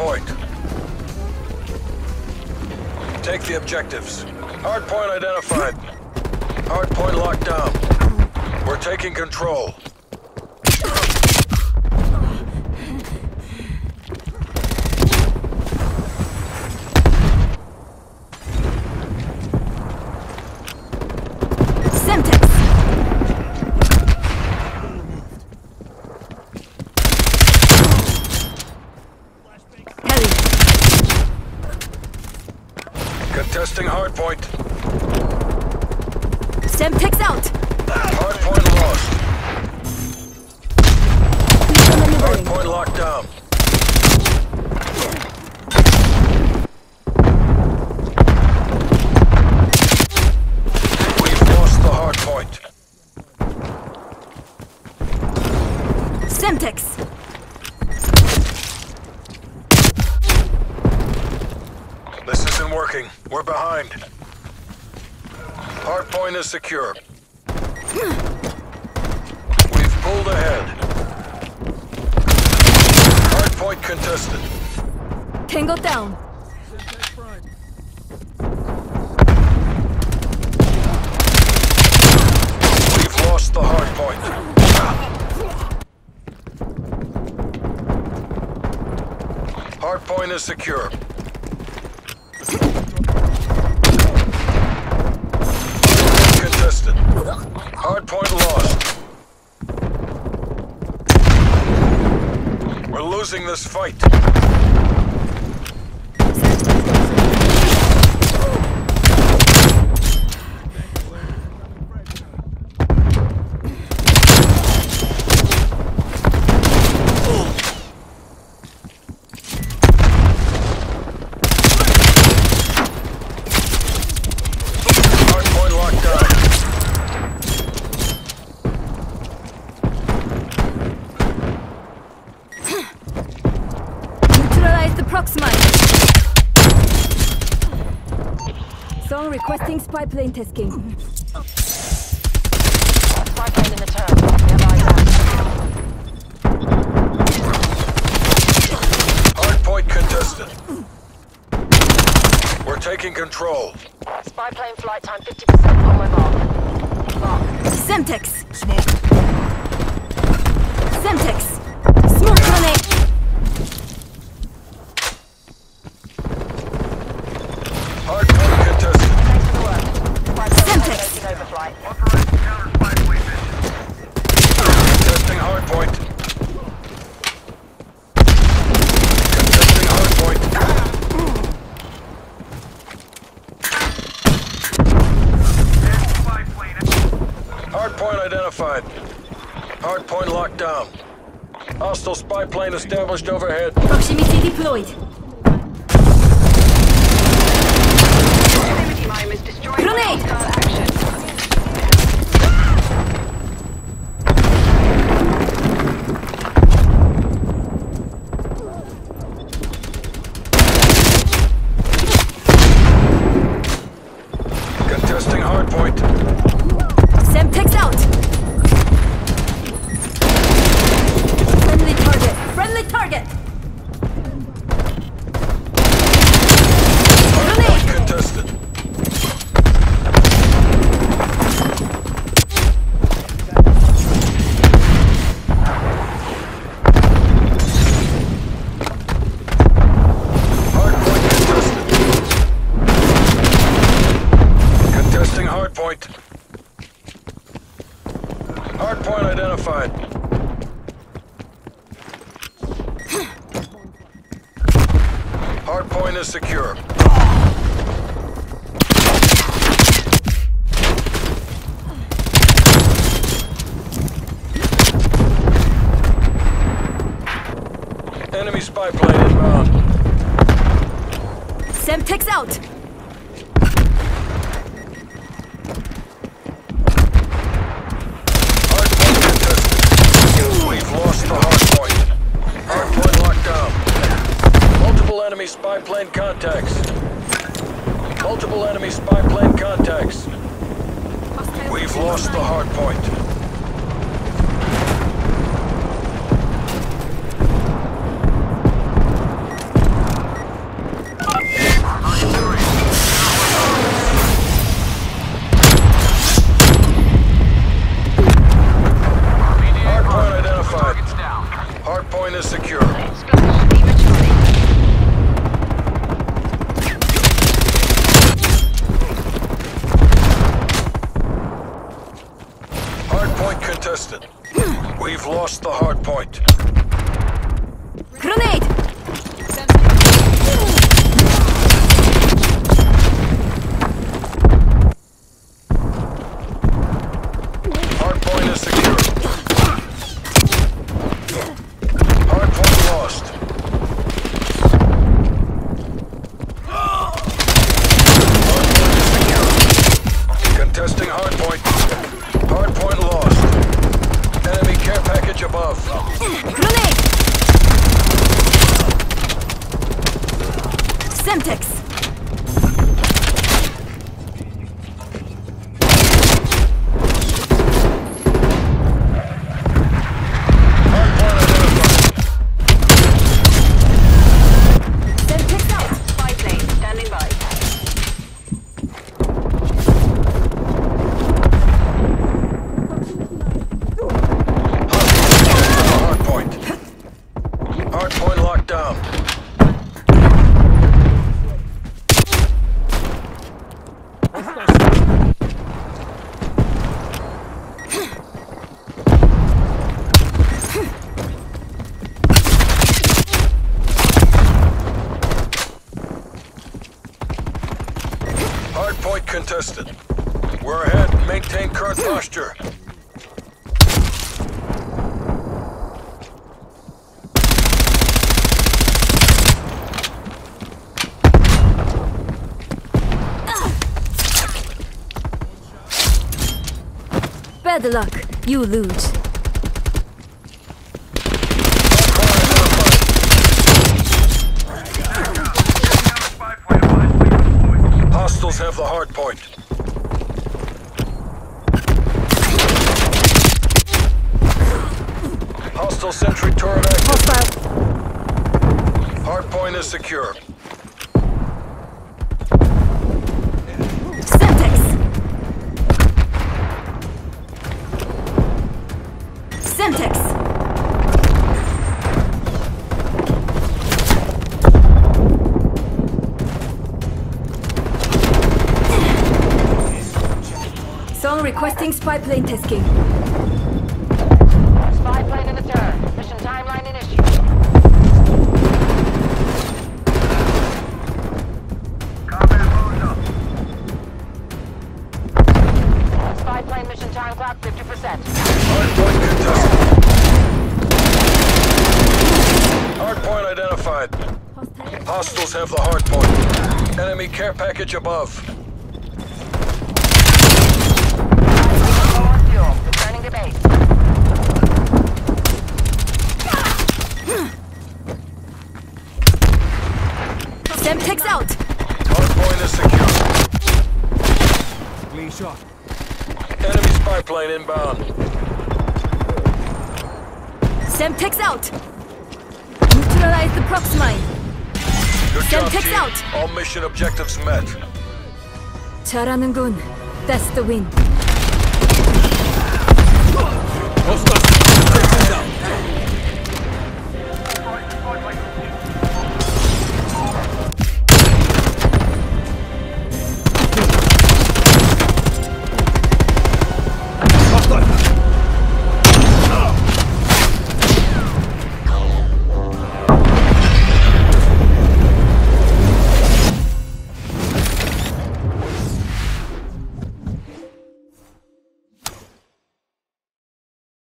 point. Take the objectives. Hard point identified. Hard point locked down. We're taking control. Semtex! Contesting hard point. Semtex out! Hard point lost. Please Hard point locked down. We've lost the hard point. Semtex! Isn't working. We're behind. Hard point is secure. We've pulled ahead. Hard point contested. Tango down. We've lost the hard point. Hard point is secure. Contested. Hard point lost. We're losing this fight. Hard point locked down. Neutralize the prox mine. Song requesting spy plane tasking. Spy plane in the turn. We have eyes on. Hard point contested. We're taking control. Spy plane flight time 50% on my mark. Mark. Semtex! Semtex! Smoke grenade! Hard point contested. Thanks for the work. Spy plane Semtex. taking overflight. Contesting hard point. Contesting hard point. Hard point identified. Hard point locked down. Hostile spy plane established overhead. Proximity deployed. Activity mine is destroyed by Grenade! Contesting hard point. Semtex out! Hard point is secure. Enemy spy plane inbound. Semtex out! plane contacts. Multiple enemy spy plane contacts. We've lost the hard point. Hardpoint is secure. Contested. We've lost the hard point. Grenade! Hard point is secure. Hard point lost. Hard point is secure. Contesting hard point. Hard point lost. Package above. Grenade! Semtex! Contested. We're ahead. Maintain current posture. Bad luck. You lose. Hostiles have the hard point. Hostile sentry turret active. Hostile. Hard point is secure. Song requesting spy plane tasking. Spy plane in the turn. Mission timeline initiated. Spy plane mission time clock 50%. Hard point contested. Hard point identified. Hostiles have the hard point. Enemy care package above. Semtex out! Hardpoint is secure. Clean shot. Enemy spy plane inbound. Semtex out! Neutralize the prox mine. Good Semtex job, out! All mission objectives met. 잘하는군. That's the win.